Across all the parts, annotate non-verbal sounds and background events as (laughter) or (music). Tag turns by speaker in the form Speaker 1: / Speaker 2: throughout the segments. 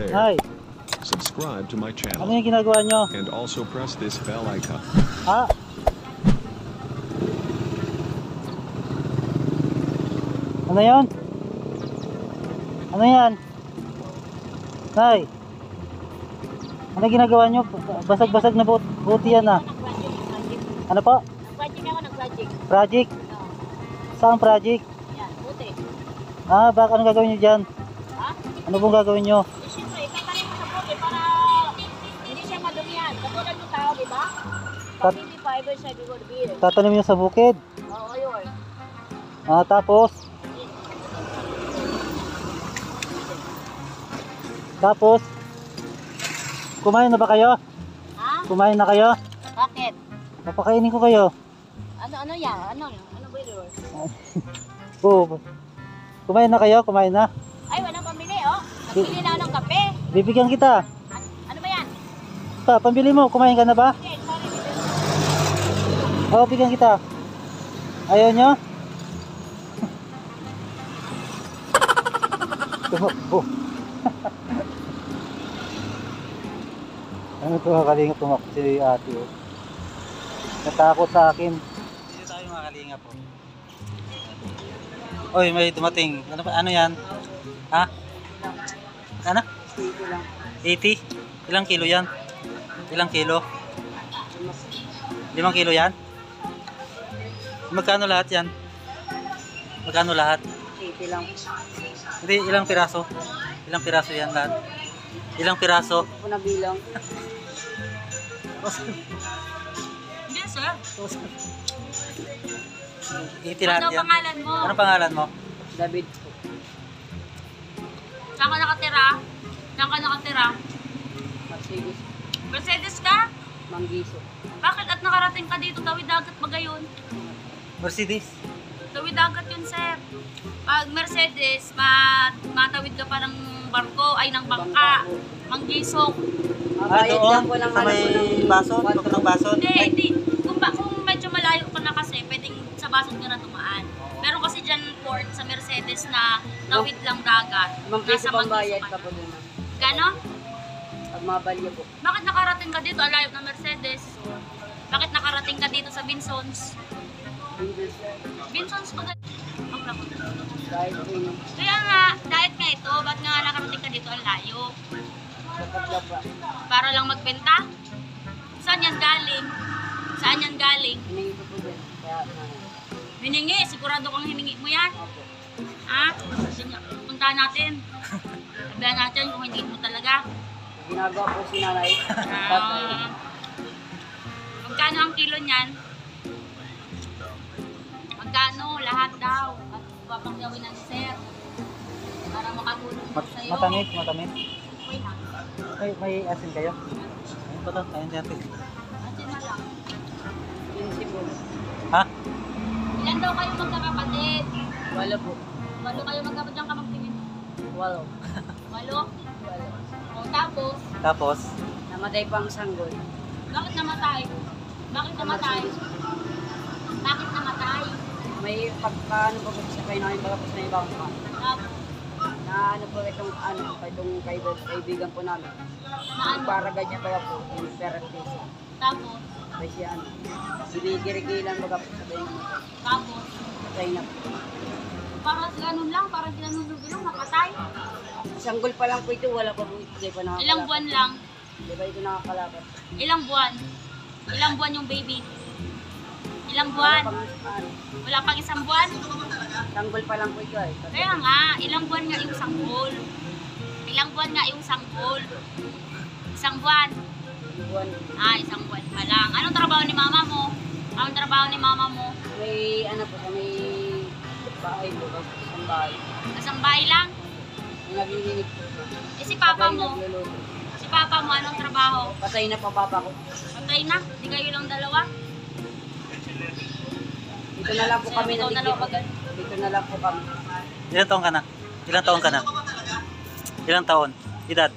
Speaker 1: there.
Speaker 2: Hi,
Speaker 1: Subscribe to my
Speaker 2: ano
Speaker 1: channel
Speaker 2: yung ginagawa nyo?
Speaker 1: and also press this bell icon.
Speaker 2: Ha? Ano yan? Ano yan? Nay, ano ginagawa nyo? Basag-basag na but buti yan ah. Ano po?
Speaker 3: Project ako nag-project.
Speaker 2: Project? Saan project?
Speaker 3: Yan, buti.
Speaker 2: Ah, baka ano gagawin nyo dyan?
Speaker 3: Ha?
Speaker 2: Ano pong gagawin nyo?
Speaker 3: Hindi fiber di ko beer.
Speaker 2: Tatanim nyo sa bukid.
Speaker 3: Oo, yun.
Speaker 2: Ah, tapos? Tapos? Kumain na ba kayo?
Speaker 3: Ha?
Speaker 2: Kumain na kayo?
Speaker 3: Bakit?
Speaker 2: Papakainin ko kayo.
Speaker 3: Ano, ano yan? Ano? Ano ba yun? (laughs)
Speaker 2: Oo. Kumain na kayo? Kumain na?
Speaker 3: Ay, walang pambili, oh. Nagbili na ako ng kape.
Speaker 2: Bibigyan kita.
Speaker 3: An- ano ba yan?
Speaker 2: Pa, pambili mo. Kumain ka na ba?
Speaker 3: Okay,
Speaker 2: Oo, bigyan kita. Ayaw nyo? (laughs) Tumakbo. ano ito mga tumakbo si ate oh. Natakot sa akin. Dito tayo mga kalingap po. Oy, may dumating. Ano? Ano yan? Ha? Ano? 80? Ilang kilo yan? Ilang kilo? Limang kilo yan? Magkano lahat yan? Magkano lahat?
Speaker 3: 80 lang.
Speaker 2: Hindi, ilang piraso? Ilang piraso yan lahat? Ilang piraso?
Speaker 3: Ako na bilang. Hindi, sir.
Speaker 2: 80 lahat
Speaker 3: Ano
Speaker 2: yan.
Speaker 3: pangalan mo?
Speaker 2: Anong pangalan mo?
Speaker 3: David po. Saan ka nakatira? Saan ka nakatira?
Speaker 4: Mercedes
Speaker 3: Mercedes ka?
Speaker 4: Manggiso.
Speaker 3: Bakit at nakarating ka dito? Tawid dagat ba gayon?
Speaker 2: Mercedes.
Speaker 3: Tawid dagat yun, sir. Pag Mercedes, ma matawid ka pa ng barko, ay ng bangka. Manggisok.
Speaker 2: Ah,
Speaker 4: Mabayad
Speaker 2: doon?
Speaker 4: lang po lang
Speaker 2: Sa may baso? Ito ka ng baso?
Speaker 3: Hindi, hindi. Kung, ba, kung medyo malayo ka na kasi, pwedeng sa basot ka na tumaan. Meron kasi dyan port sa Mercedes na tawid lang dagat.
Speaker 4: Limang piso
Speaker 3: Nasa
Speaker 4: pang bayad
Speaker 3: ka.
Speaker 4: po doon.
Speaker 3: Gano?
Speaker 4: Pag mabalya po.
Speaker 3: Bakit nakarating ka dito? Alayo ng Mercedes. Bakit nakarating ka dito sa Vinsons? Vinsons pa
Speaker 4: yung
Speaker 3: Kaya nga, dahil nga ito, ba't nga nakarating ka dito ang layo? Para lang magbenta? Saan yan galing? Saan yan galing?
Speaker 4: Hiningi ko po doon. Kaya.
Speaker 3: Hiningi, sigurado kang hiningi mo yan.
Speaker 4: Opo.
Speaker 3: Ha? Punta natin. Sabihan natin kung hindi mo talaga.
Speaker 4: Ginagawa po si nanay.
Speaker 3: Ah, magkano ang kilo niyan? Magkano? Lahat daw. At papanggawin ng sir. Para makatulong
Speaker 2: Mat
Speaker 3: sa'yo.
Speaker 2: matamit, matamit.
Speaker 3: Okay na.
Speaker 2: May, may asin kayo? Ayun pa to, ayun dyan.
Speaker 3: Asin na lang.
Speaker 4: Pinsi po.
Speaker 2: Ha?
Speaker 3: Ilan daw kayo magkakapatid?
Speaker 4: Wala po.
Speaker 3: Walo kayo magkapatid ang kamagtingin.
Speaker 4: Walo.
Speaker 3: Walo?
Speaker 4: Walo.
Speaker 3: O tapos,
Speaker 2: Tapos,
Speaker 4: Namatay pa ang sanggol.
Speaker 3: bakit namatay? Bakit namatay? Bakit namatay?
Speaker 4: May pagkaano po po sa kayo namin baga po sa ibang pa.
Speaker 3: Tapos,
Speaker 4: Na ano po itong ano, itong kaibigan, kaibigan po namin.
Speaker 3: na ano?
Speaker 4: Para ganyan baga po, yung parent.
Speaker 3: Tapos,
Speaker 4: May siya ano. Sinigirigilan baga po sa kayo
Speaker 3: tapos,
Speaker 4: Patay na po.
Speaker 3: parang ganun lang, parang kinanunod lang, napatay.
Speaker 4: Sanggol pa lang po ito, wala pa po ito. Pa nakakalapat.
Speaker 3: Ilang buwan lang?
Speaker 4: Di ba ito nakakalapat?
Speaker 3: Ilang buwan? Ilang buwan yung baby? Ilang buwan?
Speaker 4: Wala pang,
Speaker 3: isang buwan?
Speaker 4: sanggol pa lang po ito eh.
Speaker 3: Kaya nga, ilang buwan nga yung sanggol? Ilang buwan nga yung sanggol? Isang buwan?
Speaker 4: Buwan,
Speaker 3: Ah, isang buwan pa lang. Anong trabaho ni mama mo? Anong trabaho ni mama mo?
Speaker 4: may ano po, may bahay po, isang bahay.
Speaker 3: Kasang bahay lang.
Speaker 4: Naglilinig po.
Speaker 3: Eh si papa mo, si papa mo anong trabaho?
Speaker 4: Patay na pa papa ko.
Speaker 3: Patay na, di kayo lang dalawa.
Speaker 4: Dito na lang po kami
Speaker 3: ba?
Speaker 4: Dito na lang po kami.
Speaker 2: Ilang taon ka na? Ilang taon ka na? Ilang taon? Edad?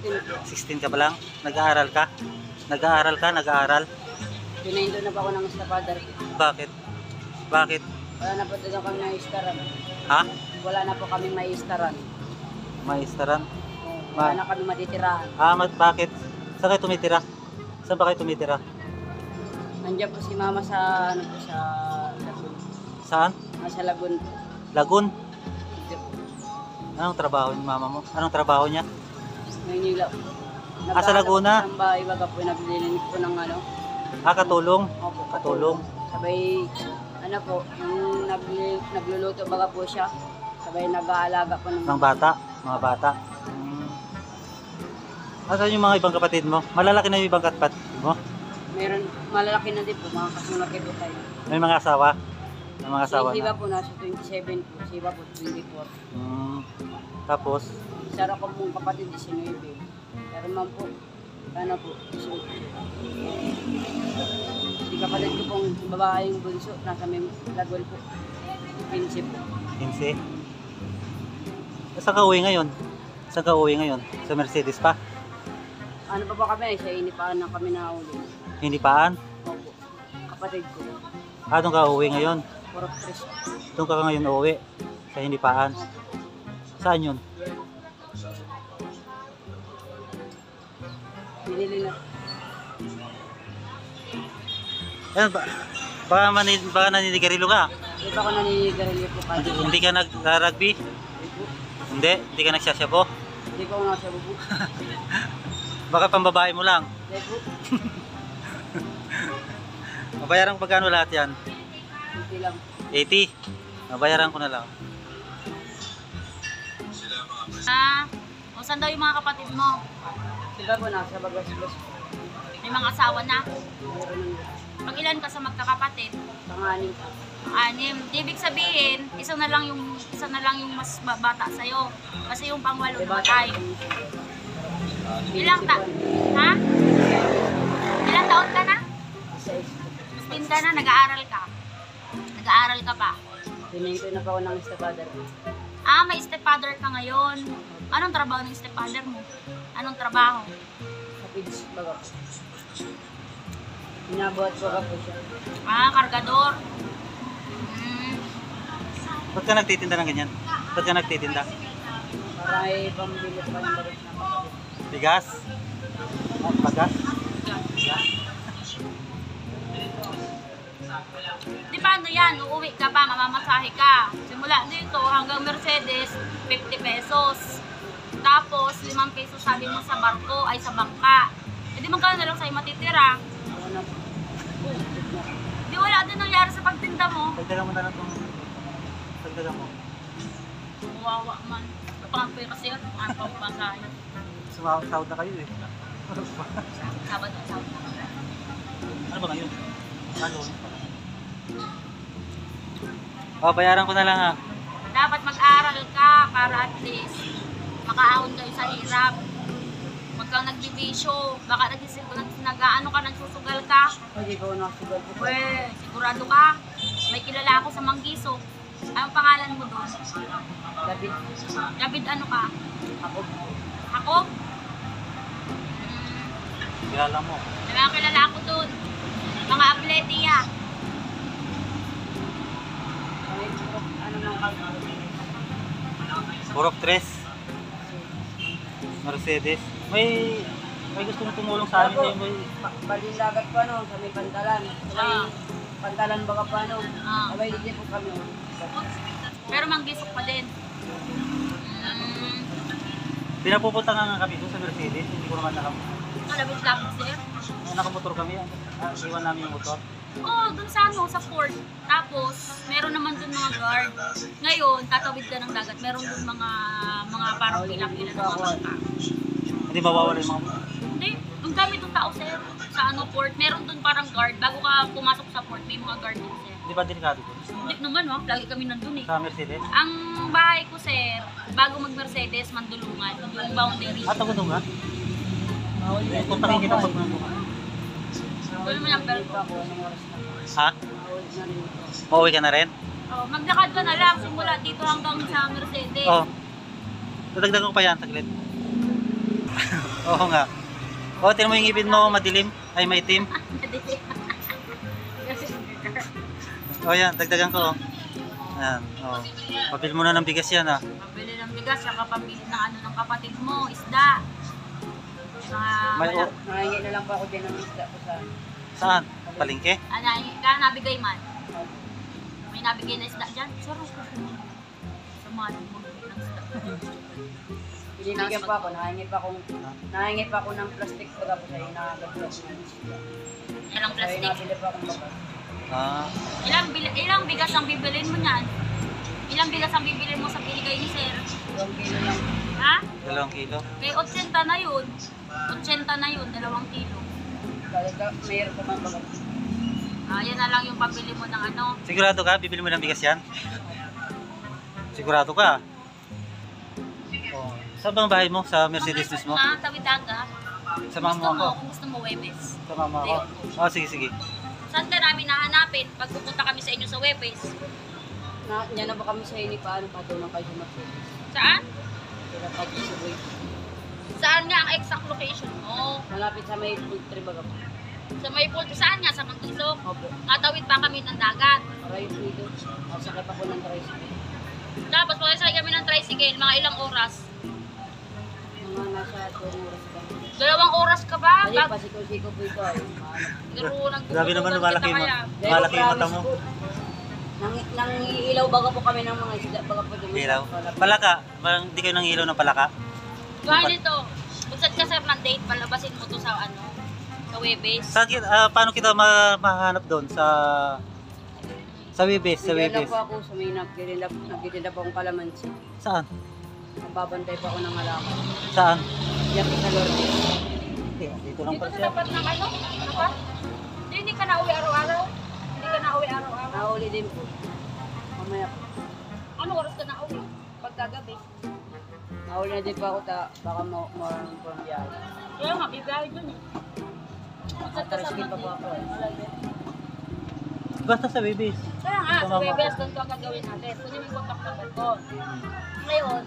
Speaker 4: 16 po.
Speaker 2: 16 ka pa lang? Nag-aaral ka? Nag-aaral ka? Nag-aaral?
Speaker 4: Pinaindo na pa ako ng estafadar.
Speaker 2: Bakit? Bakit?
Speaker 4: Wala na po doon kami may istaran.
Speaker 2: Ha?
Speaker 4: Wala na po kami may istaran.
Speaker 2: Maistaran?
Speaker 4: Wala
Speaker 2: Ma-
Speaker 4: na kami matitirahan.
Speaker 2: Ah, mat- bakit? Saan kayo tumitira? Saan ba kayo tumitira?
Speaker 4: Nandiyan po si mama sa, ano po, sa.
Speaker 2: Saan?
Speaker 4: Nasa Lagun.
Speaker 2: Lagun? Anong trabaho ni mama mo? Anong trabaho niya?
Speaker 4: Maynila po.
Speaker 2: Ah, sa Laguna?
Speaker 4: Ang bahay, baga po, naglilinig po ng ano.
Speaker 2: Ah, katulong?
Speaker 4: Opo,
Speaker 2: Katulong?
Speaker 4: Sabay, ano po, yung nagli, nagluluto baga po siya. Sabay nag-aalaga po ng
Speaker 2: Ng bata? Mga bata? Hmm. Asan yung mga ibang kapatid mo? Malalaki na yung ibang kapatid mo?
Speaker 4: Meron, malalaki na din po, mga kasunaki po tayo.
Speaker 2: May mga asawa? May mga asawa
Speaker 4: Si Iba
Speaker 2: na?
Speaker 4: po nasa 27 po, si Iba po 24.
Speaker 2: Hmm. Tapos,
Speaker 4: Isa ko pong kapatid, 19. Pero man po, ano po, so, si kapatid ko pong babaeng bunso, nasa may lagol po. 15 po.
Speaker 2: 15. Saan ka uwi ngayon? Saan ka uwi ngayon? Sa Mercedes pa?
Speaker 4: Ano pa ba kami? Sa inipaan na kami na uli.
Speaker 2: Hindi paan?
Speaker 4: Opo. Kapatid ko.
Speaker 2: Ah, doon ka uwi ngayon?
Speaker 4: Purok Chris.
Speaker 2: Doon ka ngayon uwi? Sa hindi paan? Saan yun?
Speaker 4: Binili na.
Speaker 2: Yan ba? Baka, mani, baka naninigarilo ka?
Speaker 4: Di ba ako naninigarilyo po
Speaker 2: Hindi,
Speaker 4: kaya?
Speaker 2: hindi ka nag-rugby?
Speaker 4: Hindi po.
Speaker 2: Hindi? Hindi ka nagsasyabo?
Speaker 4: Hindi ko nasa bubo.
Speaker 2: Baka pambabae mo lang?
Speaker 4: Hindi po. (laughs)
Speaker 2: Mabayaran pagkano lahat yan?
Speaker 4: Hindi lang.
Speaker 2: 80? Mabayaran ko na lang.
Speaker 3: Ah, o saan daw yung mga kapatid mo?
Speaker 4: Sila po nasa bagas-bas.
Speaker 3: May mga asawa na. Pag ilan ka sa magkakapatid?
Speaker 4: panganin ka.
Speaker 3: Anim. Di ibig sabihin, isa na lang yung isa na lang yung mas ba- bata sa Kasi yung pangwalo
Speaker 4: ba?
Speaker 3: namatay. Ilang ta? Ha? Ilang taon ka na?
Speaker 4: Isa isa.
Speaker 3: 16 ka na, nag-aaral ka. Nag-aaral ka pa.
Speaker 4: Pinento na pa ako ng estafadar.
Speaker 3: Ah, may stepfather ka ngayon. Anong trabaho ng stepfather mo? Anong trabaho?
Speaker 4: Sa pids baga. Inabuhat ko po siya.
Speaker 3: Ah, kargador. Hmm.
Speaker 2: Ba't ka nagtitinda ng ganyan? Ba't ka nagtitinda?
Speaker 4: Para ay pambili pa ng bagas na.
Speaker 2: Bigas? Bagas?
Speaker 3: Di paano yan? Uuwi ka pa, mamamasahe ka. Simula dito hanggang Mercedes, 50 pesos. Tapos, 5 pesos sabi mo sa barko ay sa bangka. E di magkano na lang sa'yo matitira?
Speaker 4: Na po.
Speaker 3: Di wala din nangyari sa pagtinda mo.
Speaker 2: Dagdagan mo na lang itong... Dagdagan mo.
Speaker 3: Wawa man. Napangapay kasi yun. Ano pa masahe?
Speaker 2: Sumahod na kayo eh.
Speaker 3: Sabado, sabado.
Speaker 2: Ano ba ngayon? Ano? Oh, bayaran ko na lang ah.
Speaker 3: Dapat mag-aral ka para at least makaahon kayo sa hirap. Huwag kang nagbibisyo. Baka nagsisiguro, nag-ano ka, nagsusugal ka.
Speaker 4: Hindi ko nakasugal po.
Speaker 3: Pwe, sigurado ka. May kilala ako sa Manggiso. Anong pangalan mo doon?
Speaker 4: David.
Speaker 3: David ano ka?
Speaker 4: Ako.
Speaker 3: Ako?
Speaker 2: Kilala mo.
Speaker 3: Mga kilala ako doon. Mga atletiya.
Speaker 4: Ay, ano nang kalbo.
Speaker 2: Purok Tres. Mercedes. May... May gusto mo tumulong sa amin. May, may,
Speaker 4: Balilagat pa no, sa may pantalan. Sa may
Speaker 3: Ah.
Speaker 4: pantalan baga pa no.
Speaker 3: Ah.
Speaker 4: Abay, hindi po kami.
Speaker 3: Pero Manggisok pa din. Mm,
Speaker 2: pinapupunta nga nga kami doon sa Mercedes. Hindi ko naman nakam...
Speaker 3: Kalabit-labit sir.
Speaker 2: Nakamotor kami. Ah, iwan namin yung motor.
Speaker 3: Oo, dun sa ano, sa port. Tapos, meron naman dun mga guard. Ngayon, tatawid ka ng dagat. Meron dun mga, mga parang pila-pila na mga bangka.
Speaker 2: Hindi mawawala yung mga...
Speaker 3: Hindi, ang dami dun tao, sir. Sa ano, port. Meron dun parang guard. Bago ka pumasok sa port, may mga guard dun, sir.
Speaker 2: Di ba delikado doon?
Speaker 3: Hindi naman, oh. Lagi kami nandun eh.
Speaker 2: Sa Mercedes?
Speaker 3: Ang bahay ko, sir, bago mag-Mercedes, Mandulungan, yung boundary.
Speaker 2: Tago doon nga? Eh, kung takin kita pag
Speaker 3: Tuloy mo yung bell ko.
Speaker 2: Ha? Mauwi ka na rin?
Speaker 3: Oh, maglakad ka na lang simula dito hanggang sa Mercedes.
Speaker 2: Oo. Oh. Ko pa yan, taglit. (laughs) Oo nga. Oo, tinan mo yung ngipin mo, madilim. Ay, maitim. (laughs) Oo, yan, dagdagan ko. oh. Ayan, oo. Pabil mo na ng bigas yan, ah.
Speaker 3: Pabili ng bigas, saka pambili ng ano ng kapatid mo, isda.
Speaker 2: May, o-
Speaker 4: Nakahingi na lang po ako dyan ng isda ko sa...
Speaker 2: saan? Palingke?
Speaker 3: Ano, ka nabigay man. May nabigay na isda dyan. Sarap ko Sa mga nagbibigay ng isda.
Speaker 4: Binibigyan pa ako, nakahingi pa akong... Nakahingi pa ako ng plastic baga po sa'yo na gagawin ng isda.
Speaker 3: Ilang
Speaker 4: Sa'yo
Speaker 3: plastic.
Speaker 4: nabili pa akong baga.
Speaker 2: Ah,
Speaker 3: Ilang, bil- ilang bigas ang bibilin mo niyan? Ilang bigas ang bibilin mo sa binigay ni sir?
Speaker 4: Ilang kilo lang.
Speaker 3: Ha?
Speaker 2: dalawang kilo.
Speaker 3: Kay 80 na yun. 80 na yun, dalawang kilo.
Speaker 4: Talaga, mayroon pa baga.
Speaker 3: Ah, yan na lang yung pabili mo ng ano.
Speaker 2: Sigurado ka? Bibili mo ng bigas yan? Sigurado ka? Oh. Saan bang bahay mo? Sa Mercedes mismo?
Speaker 3: Ah, Tawidaga.
Speaker 2: Sama
Speaker 3: Gusto
Speaker 2: mo
Speaker 3: mo,
Speaker 2: ako.
Speaker 3: kung gusto mo, Webes.
Speaker 2: Sama mo ako. Oh, sige, sige.
Speaker 3: Saan ka namin nahanapin pag pupunta kami sa inyo sa Webes?
Speaker 4: Na, yan na ba kami sa ini paano patulong kayo Mercedes?
Speaker 3: Saan?
Speaker 4: Kaya pag sa way.
Speaker 3: Saan nga ang exact location mo?
Speaker 4: Malapit sa may food tree baga po.
Speaker 3: Sa may pulto, saan nga? Sa Mantisok?
Speaker 4: Opo.
Speaker 3: Natawid pa kami ng dagat.
Speaker 4: Rice dito. Sakay pa ko ng rice.
Speaker 3: Tapos pagkasakay kami ng tricycle, mga ilang oras?
Speaker 4: Mga nasa 2 oras pa.
Speaker 3: Dalawang oras ka ba?
Speaker 4: Kasi
Speaker 3: Gag-
Speaker 4: pasiko-siko po ito.
Speaker 2: Grabe naman,
Speaker 3: nagtututugan
Speaker 2: malaki
Speaker 3: kita
Speaker 2: mo.
Speaker 3: kaya.
Speaker 4: Pero
Speaker 2: Malaki yung mata mo.
Speaker 4: Nang, nang ilaw baga po kami ng mga isda baga po dumating.
Speaker 2: Ilaw. Palaka. Parang Hindi kayo nang ilaw ng palaka.
Speaker 3: Gaya nito, magsat ka sir ng date, palabasin mo to sa ano, sa Webes.
Speaker 2: Saan kita, ah, paano kita ma mahanap doon? Sa sa Webes, sa Webes.
Speaker 4: po ako sa may nagtitinda po akong kalamansi.
Speaker 2: Saan?
Speaker 4: Nagbabantay po ako ng halaman.
Speaker 2: Saan?
Speaker 4: Yan po sa Lourdes.
Speaker 2: Dito lang
Speaker 3: Dito
Speaker 2: pala
Speaker 3: sa
Speaker 2: siya.
Speaker 3: dapat ng ano, ano ba? Hindi, hindi ka na uwi araw-araw. Hindi ka na uwi araw-araw.
Speaker 4: Nahuli din po. Mamaya po.
Speaker 3: Anong oras ka na uwi? Pagkagabi.
Speaker 4: Nahuli na din po ako ta, baka ma maraming po ang biyahe.
Speaker 3: Kaya nga, bibiyahe dun eh.
Speaker 4: Pa po ako. eh.
Speaker 2: Basta sa Webes.
Speaker 3: Kaya nga, sa doon ko ang gagawin natin. Kunin mo yung number ko. Ngayon,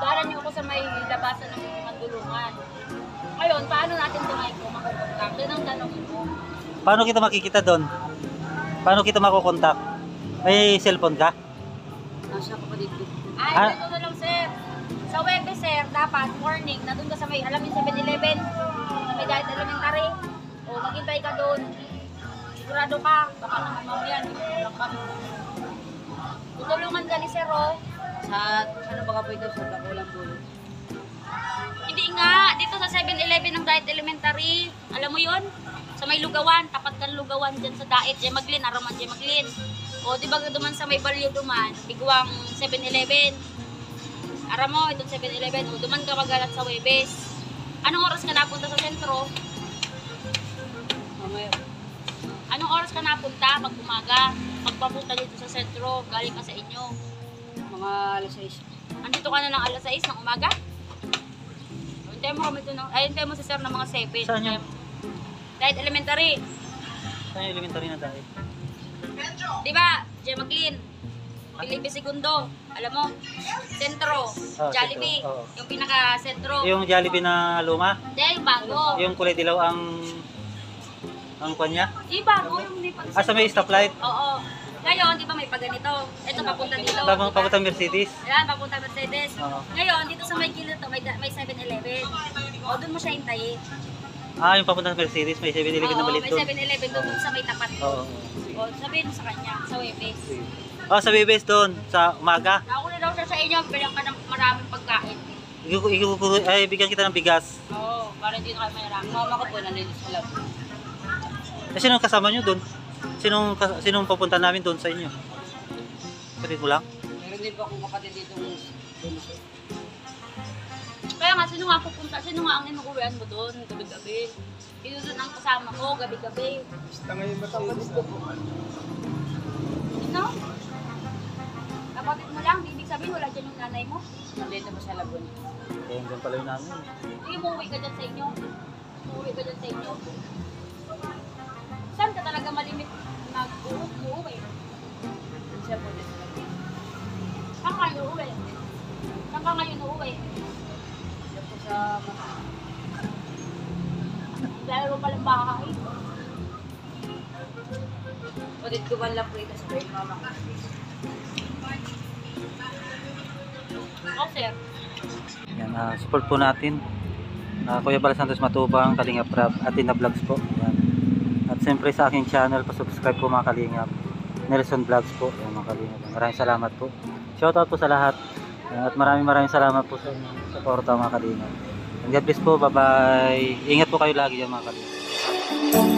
Speaker 3: daran niyo ako sa may labasan ng mandulungan. Ngayon, paano natin tumayo ko makukontak? Yan ang tanongin mo.
Speaker 2: Paano kita makikita doon? Paano kita makokontak? May cellphone ka?
Speaker 4: Nasa ko.
Speaker 3: Ay,
Speaker 2: Ah.
Speaker 3: ganito na lang, sir. Sa Webes, sir, dapat morning, na doon ka sa may, alam yung 7-Eleven, sa may diet elementary. O, maghintay ka doon. Sigurado ka, baka naman mamaya, lang kami. Tutulungan ka ni Sir, oh.
Speaker 4: Sa, ano baka po ito, sa Dakulang Pulo.
Speaker 3: Hindi nga, dito sa 7-Eleven ng Diet Elementary. Alam mo yon Sa may lugawan, tapat kan lugawan dyan sa Diet, Diyan Maglin, Araman Diyan Maglin. O, di ba duman sa may balyo duman, bigwang 7-Eleven. Aram mo, itong 7-Eleven, o, duman ka magalat sa Webes. Anong oras ka napunta sa sentro?
Speaker 4: Mamaya,
Speaker 3: Anong oras ka napunta pag umaga? Pagpapunta dito sa sentro, galing ka sa inyo.
Speaker 4: mga alas 6.
Speaker 3: Andito ka na ng alas 6 ng umaga? O, Hintayin mo kami doon, ng- ay hintayin mo si sir ng mga 7.
Speaker 2: Saan yun?
Speaker 3: Diet Elementary.
Speaker 2: Saan yung elementary na dahil?
Speaker 3: Di ba? Diyan Maglin. Pilipi Segundo. Alam mo? Sentro.
Speaker 2: Oh,
Speaker 3: Jollibee.
Speaker 2: sentro, oo.
Speaker 3: Yung pinaka-sentro.
Speaker 2: Yung Jollibee na luma?
Speaker 3: Hindi, yung bago.
Speaker 2: Yung kulay dilaw ang ang kanya?
Speaker 3: Yung bago, yung may pag
Speaker 2: Ah, sa may stoplight?
Speaker 3: Oo. Ngayon, di ba may paganito? Ito, papunta dito.
Speaker 2: Tapos
Speaker 3: di ba?
Speaker 2: papunta Mercedes?
Speaker 3: Ayan, papunta Mercedes.
Speaker 2: Oo.
Speaker 3: Ngayon, dito sa may kilid to, may, may 7-Eleven. O, doon mo siya hintayin.
Speaker 2: Ah, yung papunta Mercedes, may 7-Eleven na
Speaker 3: Oo,
Speaker 2: maliit
Speaker 3: may
Speaker 2: doon.
Speaker 3: 7-Eleven doon sa may tapat.
Speaker 2: Oo.
Speaker 3: O, sabihin mo sa kanya, sa Webes.
Speaker 2: Ah, sa Webes doon, sa umaga.
Speaker 3: Nauna daw siya sa inyo, bilang ka ng maraming pagkain.
Speaker 2: Iku- iku- ay, bigyan kita ng bigas.
Speaker 3: Oo, para hindi na kayo mayroon.
Speaker 4: Mama ko po nandito sa lab.
Speaker 2: Eh, sinong kasama nyo doon? Sinong, sinong papunta namin doon sa inyo? Kapatid mo lang?
Speaker 4: Meron din po akong kapatid dito bunso.
Speaker 3: Kaya nga, sino nga pupunta? Sino nga ang inuuwian mo doon gabi-gabi? Yun doon ang kasama mo gabi-gabi. Basta ngayon ba tayo? Ito? Kapatid mo lang, ibig sabihin wala dyan yung nanay mo?
Speaker 4: Nandito ba sa labon?
Speaker 2: Eh, dyan pala yung nanay.
Speaker 3: Hindi, umuwi ka dyan sa inyo. Umuwi ka dyan sa inyo. Saan ka talaga malimit
Speaker 4: Man lang po ito sa bahay mama ko.
Speaker 3: Oh, sir.
Speaker 2: Yan, ah, support po natin. Ah, Kuya Bala Santos Matubang, Kalingap Rap, Atina Vlogs po. Yan. At siyempre sa aking channel, pa-subscribe po mga Kalingap. Nelson Vlogs po, yan mga Kalingap. Maraming salamat po. Shoutout po sa lahat. Yan, At maraming maraming salamat po sa suporta mga Kalingap. And God bless po, bye-bye. Ingat po kayo lagi dyan mga Kalingap.